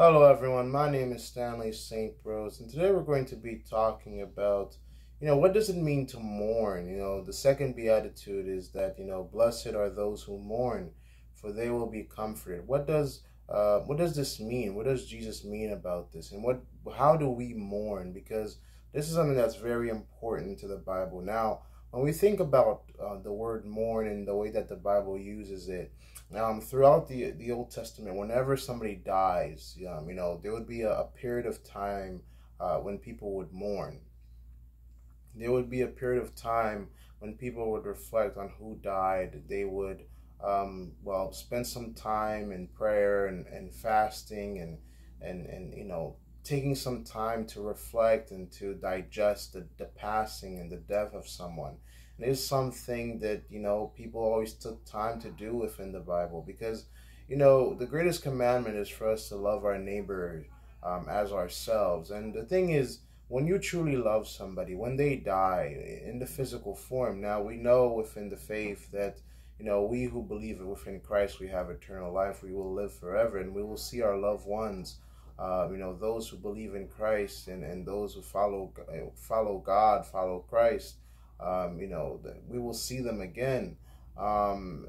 Hello, everyone. My name is Stanley St. Rose, and today we're going to be talking about, you know, what does it mean to mourn? You know, the second beatitude is that, you know, blessed are those who mourn, for they will be comforted. What does uh, what does this mean? What does Jesus mean about this? And what how do we mourn? Because this is something that's very important to the Bible. Now, when we think about uh, the word mourn and the way that the Bible uses it, um, throughout the the Old Testament, whenever somebody dies, um, you know, there would be a, a period of time uh, when people would mourn. There would be a period of time when people would reflect on who died. They would, um, well, spend some time in prayer and, and fasting and, and, and, you know, taking some time to reflect and to digest the, the passing and the death of someone. And it is something that, you know, people always took time to do within the Bible because, you know, the greatest commandment is for us to love our neighbor um, as ourselves. And the thing is, when you truly love somebody, when they die in the physical form, now we know within the faith that, you know, we who believe within Christ, we have eternal life, we will live forever, and we will see our loved ones uh, you know, those who believe in Christ and, and those who follow follow God, follow Christ, um, you know, we will see them again. Um,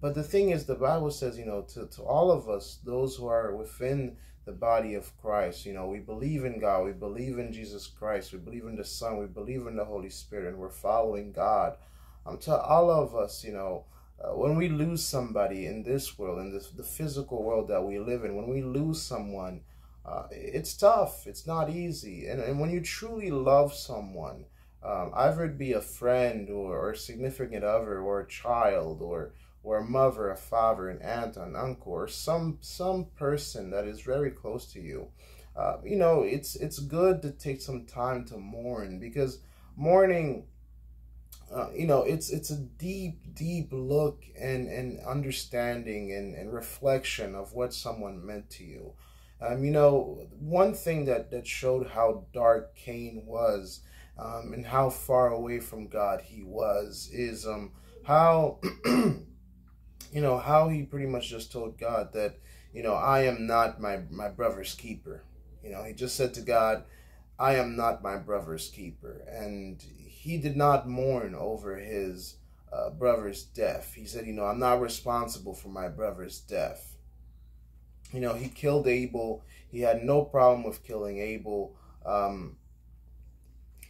but the thing is, the Bible says, you know, to, to all of us, those who are within the body of Christ, you know, we believe in God, we believe in Jesus Christ, we believe in the Son, we believe in the Holy Spirit, and we're following God. Um, to all of us, you know, uh, when we lose somebody in this world, in this, the physical world that we live in, when we lose someone, uh, it's tough. It's not easy. And, and when you truly love someone, um, either it be a friend or, or a significant other or a child or or a mother, a father, an aunt, an uncle, or some some person that is very close to you. Uh, you know, it's it's good to take some time to mourn because mourning, uh, you know, it's it's a deep, deep look and and understanding and, and reflection of what someone meant to you. Um, you know, one thing that, that showed how dark Cain was um, and how far away from God he was is um, how, you know, how he pretty much just told God that, you know, I am not my, my brother's keeper. You know, he just said to God, I am not my brother's keeper. And he did not mourn over his uh, brother's death. He said, you know, I'm not responsible for my brother's death. You know, he killed Abel. He had no problem with killing Abel. Um,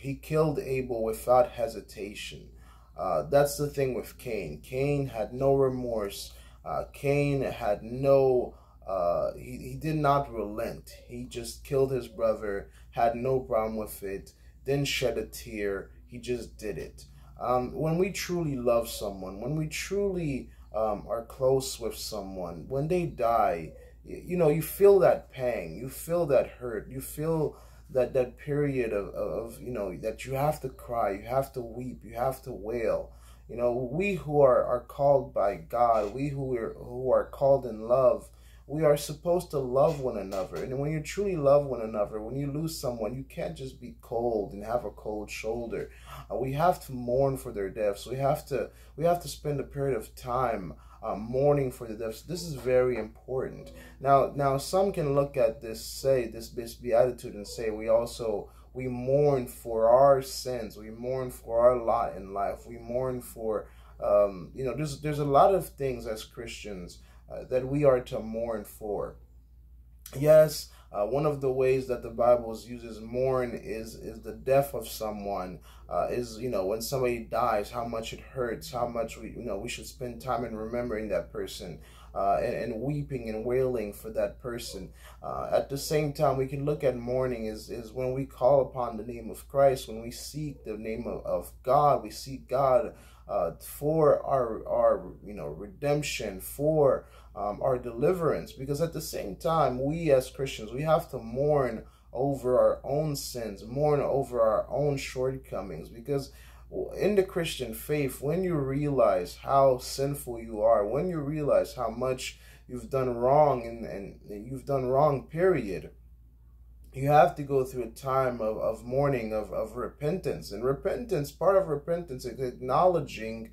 he killed Abel without hesitation. Uh, that's the thing with Cain. Cain had no remorse. Uh, Cain had no, uh, he, he did not relent. He just killed his brother, had no problem with it, didn't shed a tear. He just did it. Um, when we truly love someone, when we truly um, are close with someone, when they die, you know, you feel that pang, you feel that hurt, you feel that that period of, of you know that you have to cry, you have to weep, you have to wail. You know, we who are, are called by God, we who are who are called in love, we are supposed to love one another. And when you truly love one another, when you lose someone, you can't just be cold and have a cold shoulder. Uh, we have to mourn for their deaths. We have to we have to spend a period of time uh, mourning for the deaths. This is very important. Now, now some can look at this, say this, this beatitude, and say we also we mourn for our sins. We mourn for our lot in life. We mourn for um, you know. There's there's a lot of things as Christians uh, that we are to mourn for. Yes, uh, one of the ways that the Bible uses mourn is is the death of someone. Uh, is you know when somebody dies, how much it hurts, how much we you know we should spend time in remembering that person. Uh, and, and, weeping and wailing for that person. Uh, at the same time, we can look at mourning is, is when we call upon the name of Christ, when we seek the name of, of God, we seek God uh, for our our you know redemption, for um, our deliverance. Because at the same time, we as Christians we have to mourn over our own sins, mourn over our own shortcomings. Because in the Christian faith, when you realize how sinful you are, when you realize how much you've done wrong and, and you've done wrong, period you have to go through a time of, of mourning, of, of repentance. And repentance, part of repentance is acknowledging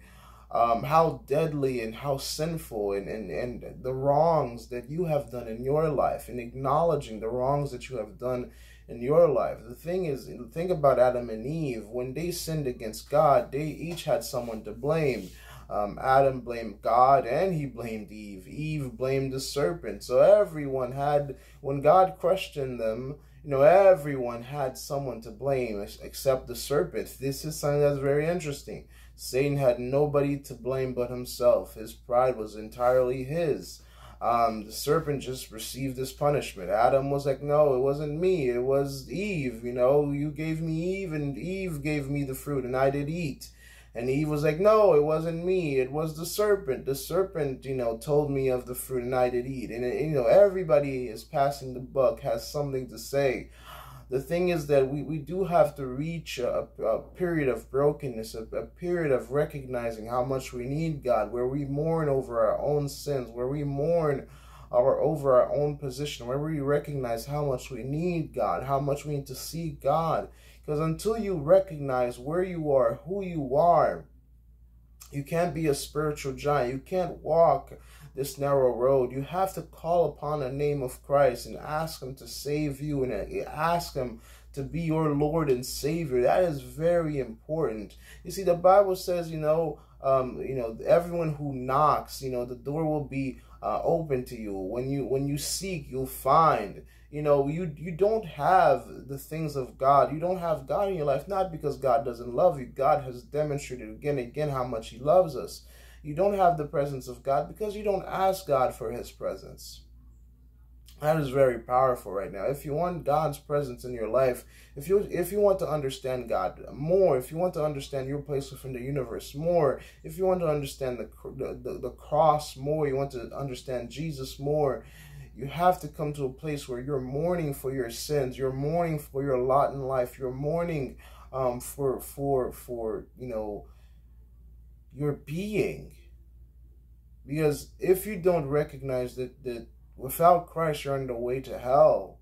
um, how deadly and how sinful and, and, and the wrongs that you have done in your life and acknowledging the wrongs that you have done in your life. The thing is, think about Adam and Eve. When they sinned against God, they each had someone to blame. Um, Adam blamed God and he blamed Eve. Eve blamed the serpent. So everyone had, when God questioned them, you know, everyone had someone to blame except the serpent. This is something that's very interesting. Satan had nobody to blame but himself. His pride was entirely his. Um, the serpent just received his punishment. Adam was like, no, it wasn't me. It was Eve. You know, you gave me Eve, and Eve gave me the fruit, and I did eat. And Eve was like, no, it wasn't me. It was the serpent. The serpent, you know, told me of the fruit, and I did eat. And, you know, everybody is passing the buck, has something to say the thing is that we, we do have to reach a, a period of brokenness, a, a period of recognizing how much we need God, where we mourn over our own sins, where we mourn our over our own position, where we recognize how much we need God, how much we need to see God. Because until you recognize where you are, who you are, you can't be a spiritual giant. You can't walk this narrow road. You have to call upon the name of Christ and ask Him to save you and ask Him to be your Lord and Savior. That is very important. You see, the Bible says, you know, um, you know, everyone who knocks, you know, the door will be uh, open to you. When you when you seek, you'll find. You know, you you don't have the things of God. You don't have God in your life, not because God doesn't love you. God has demonstrated again and again how much He loves us. You don't have the presence of God because you don't ask God for His presence. That is very powerful right now. If you want God's presence in your life, if you if you want to understand God more, if you want to understand your place within the universe more, if you want to understand the the, the, cross more, you want to understand Jesus more, you have to come to a place where you're mourning for your sins, you're mourning for your lot in life, you're mourning um, for for for you know your being. Because if you don't recognize that, that without Christ you're on the way to hell,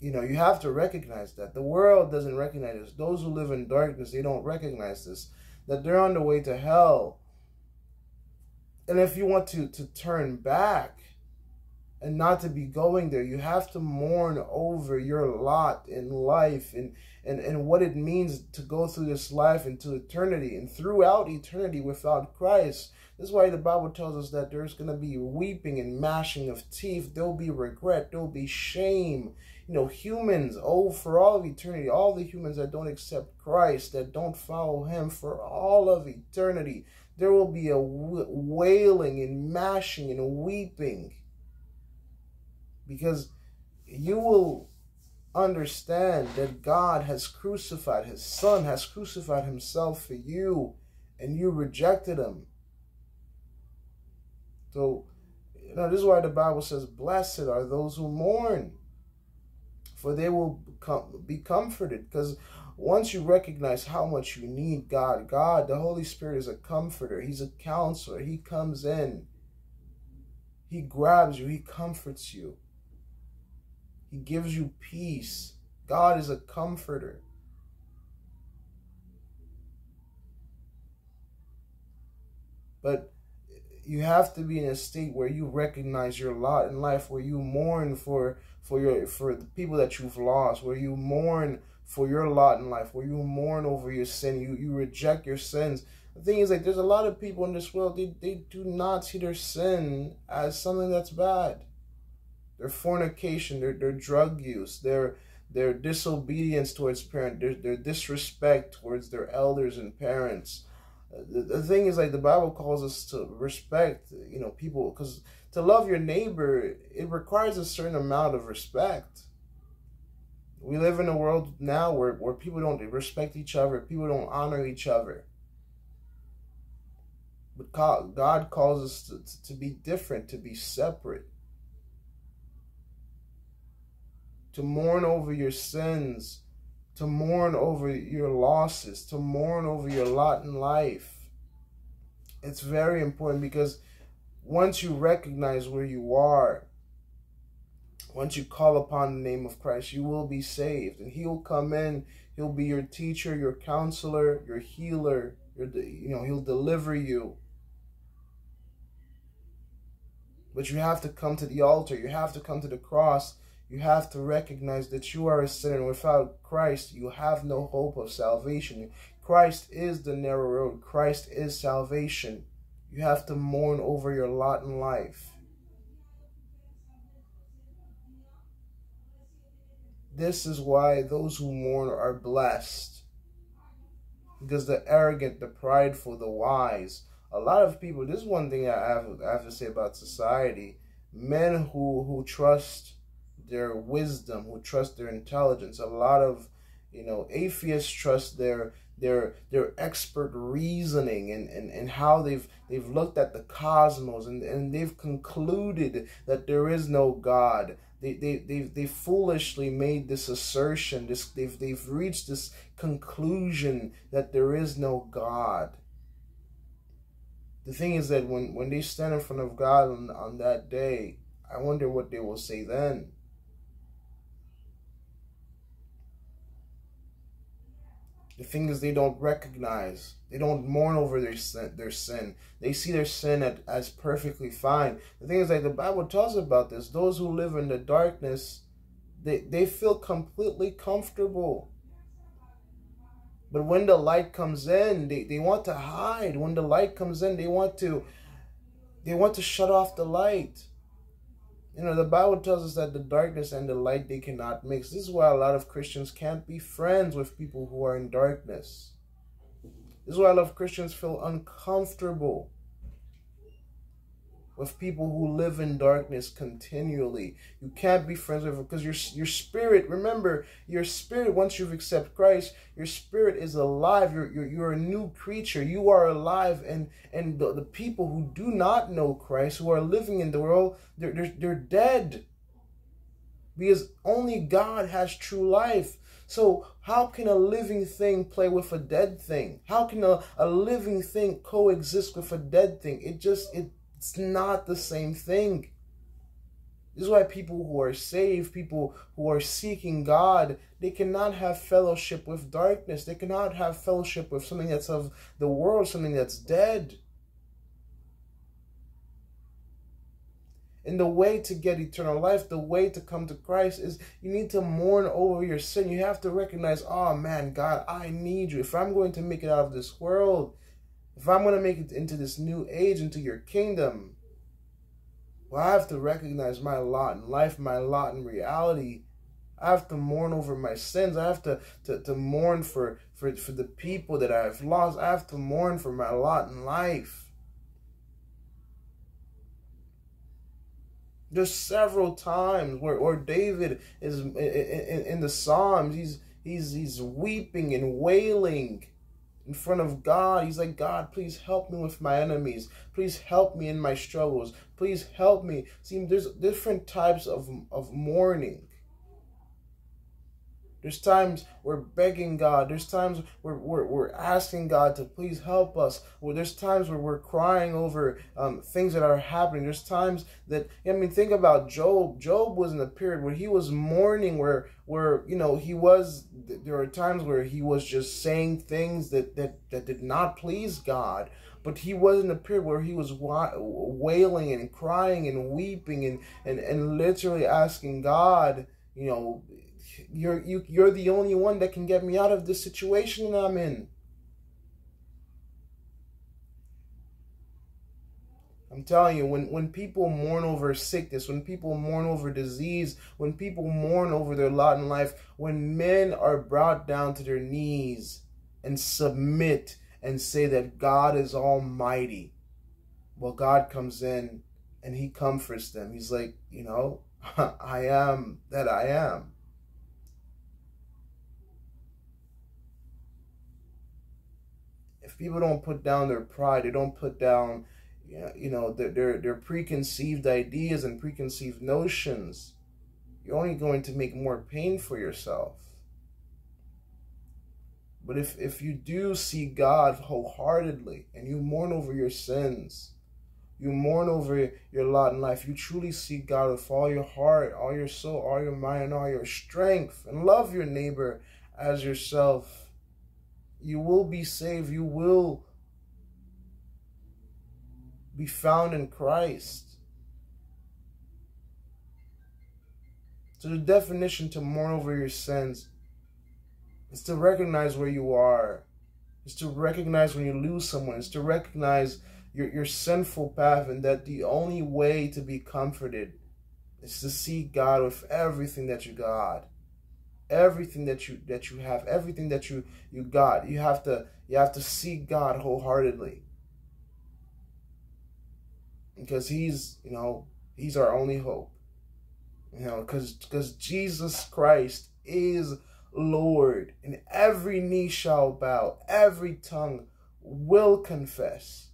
you know, you have to recognize that. The world doesn't recognize this. Those who live in darkness, they don't recognize this. That they're on the way to hell. And if you want to, to turn back and not to be going there, you have to mourn over your lot in life and and, and what it means to go through this life into eternity and throughout eternity without Christ. This is why the Bible tells us that there's going to be weeping and gnashing of teeth. There'll be regret. There'll be shame. You know, humans, oh, for all of eternity, all the humans that don't accept Christ, that don't follow Him for all of eternity, there will be a wailing and mashing and weeping. Because you will understand that God has crucified, his son has crucified himself for you, and you rejected him. So, you know, this is why the Bible says, Blessed are those who mourn, for they will be comforted. Because once you recognize how much you need God, God, the Holy Spirit is a comforter, He's a counselor. He comes in, He grabs you, He comforts you. He gives you peace. God is a comforter. But you have to be in a state where you recognize your lot in life, where you mourn for for your for the people that you've lost, where you mourn for your lot in life, where you mourn over your sin, you you reject your sins. The thing is like there's a lot of people in this world they, they do not see their sin as something that's bad their fornication, their, their drug use, their their disobedience towards parents, their, their disrespect towards their elders and parents. Uh, the, the thing is, like the Bible calls us to respect, you know, people, because to love your neighbor, it requires a certain amount of respect. We live in a world now where, where people don't respect each other, people don't honor each other. But God calls us to, to be different, to be separate. To mourn over your sins, to mourn over your losses, to mourn over your lot in life. It's very important because once you recognize where you are, once you call upon the name of Christ, you will be saved. And He will come in, He'll be your teacher, your counselor, your healer, you know, he'll deliver you. But you have to come to the altar. You have to come to the cross. You have to recognize that you are a sinner. Without Christ, you have no hope of salvation. Christ is the narrow road. Christ is salvation. You have to mourn over your lot in life. This is why those who mourn are blessed. Because the arrogant, the prideful, the wise, a lot of people, this is one thing I have, I have to say about society. Men who, who trust their wisdom, who trust their intelligence. A lot of, you know, atheists trust their their their expert reasoning and, and, and how they've they've looked at the cosmos and, and they've concluded that there is no God. They, they, they've, they foolishly made this assertion, this, they've, they've reached this conclusion that there is no God. The thing is that when, when they stand in front of God on, on that day, I wonder what they will say then. The thing is, they don't recognize. They don't mourn over their sin. Their sin. They see their sin as perfectly fine. The thing is, like the Bible tells about this. Those who live in the darkness, they they feel completely comfortable. But when the light comes in, they, they want to hide. When the light comes in, they want to they want to shut off the light. You know, the Bible tells us that the darkness and the light they cannot mix. This is why a lot of Christians can't be friends with people who are in darkness. This is why a lot of Christians feel uncomfortable with people who live in darkness continually. You can't be friends with them because your your spirit, remember, your spirit once you've accepted Christ, your spirit is alive. You're you're, you're a new creature. You are alive and and the, the people who do not know Christ, who are living in the world, they're they're, they're dead. Because only God has true life. So how can a living thing play with a dead thing? How can a, a living thing coexist with a dead thing? It just it it's not the same thing. This is why people who are saved, people who are seeking God, they cannot have fellowship with darkness. They cannot have fellowship with something that's of the world, something that's dead. And the way to get eternal life, the way to come to Christ is you need to mourn over your sin. You have to recognize, oh man, God, I need you. If I'm going to make it out of this world, if I'm going to make it into this new age, into your kingdom, well, I have to recognize my lot in life, my lot in reality. I have to mourn over my sins. I have to, to, to mourn for, for, for the people that I've lost. I have to mourn for my lot in life. There's several times where, where David is in, in, in the Psalms, he's, he's, he's weeping and wailing in front of God. He's like, God, please help me with my enemies. Please help me in my struggles. Please help me. See, there's different types of, of mourning. There's times we're begging God. There's times we're, we're, we're asking God to please help us. Well, there's times where we're crying over um, things that are happening. There's times that, I mean, think about Job. Job was in a period where he was mourning, where, where you know, he was, there are times where he was just saying things that, that, that did not please God but he was in a period where he was wailing and crying and weeping and, and, and literally asking God, you know, you're you you're the only one that can get me out of this situation that I'm in. I'm telling you, when, when people mourn over sickness, when people mourn over disease, when people mourn over their lot in life, when men are brought down to their knees and submit and say that God is almighty, well, God comes in and he comforts them. He's like, you know, I am that I am. If people don't put down their pride, they don't put down, you know, their, their, preconceived ideas and preconceived notions, you're only going to make more pain for yourself. But if, if you do see God wholeheartedly and you mourn over your sins, you mourn over your lot in life, you truly see God with all your heart, all your soul, all your mind, and all your strength, and love your neighbor as yourself You will be saved. You will be found in Christ. So the definition to mourn over your sins is to recognize where you are. Is to recognize when you lose someone. Is to recognize your, your sinful path and that the only way to be comforted is to seek God with everything that you got. Everything that you that you have, everything that you you got. You have to you have to seek God wholeheartedly. Because he's, you know, he's our only hope. You know, because because Jesus Christ is Lord, and every knee shall bow, every tongue will confess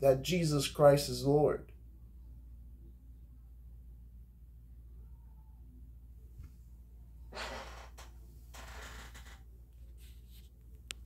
that Jesus Christ is Lord.